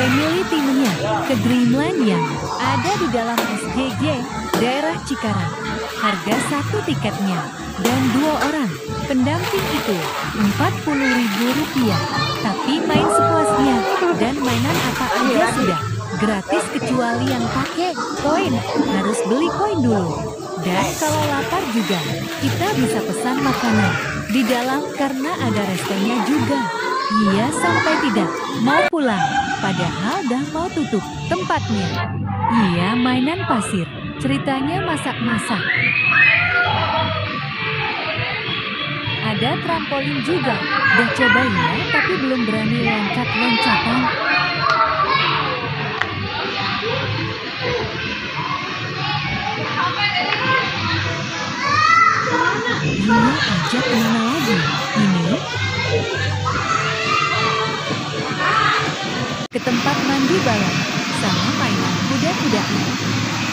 Family timnya ke Dreamland yang ada di dalam SGG, daerah Cikarang. Harga satu tiketnya dan dua orang pendamping itu Rp40.000. Tapi main sepuasnya dan mainan apa aja sudah gratis kecuali yang pakai koin harus beli koin dulu. Dan kalau lapar juga, kita bisa pesan makanan di dalam karena ada restonya juga. Iya sampai tidak mau pulang, padahal dah mau tutup tempatnya. Iya mainan pasir, ceritanya masak-masak. Ada trampolin juga, udah coba ya tapi belum berani loncat-loncatan. Ini ajak ke mana lagi? Balap, sama mainan kuda-kudaan.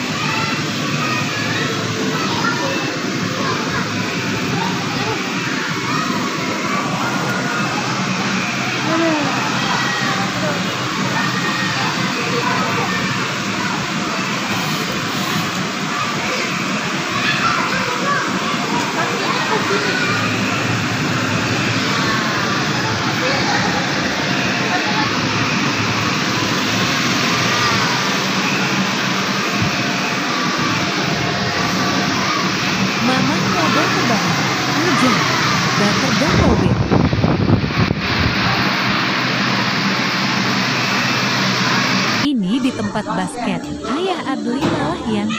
Ini di tempat basket. Ayah Adli malah yang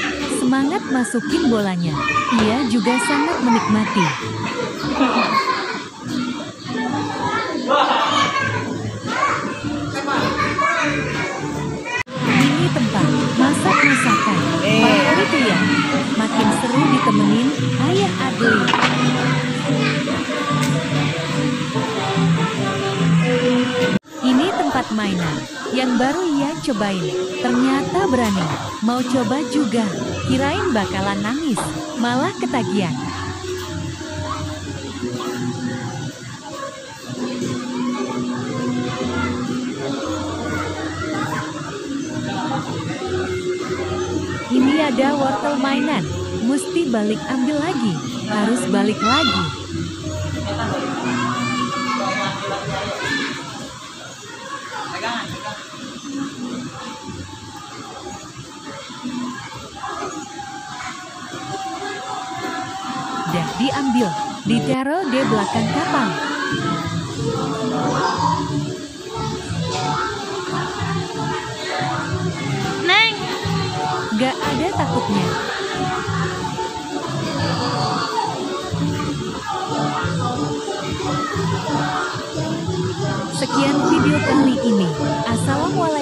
semangat masukin bolanya. Ia juga sangat menikmati. Ini tempat masak-masakan. Mainan yang baru ia cobain. Ternyata berani. Mau coba juga. Kirain bakalan nangis, malah ketagihan. Ini ada wortel mainan. Mesti balik ambil lagi. Harus balik lagi. Dah diambil. Ditaruh di belakang kapal. Neng, Gak ada takutnya. Sekian video kali ini. Assalamualaikum.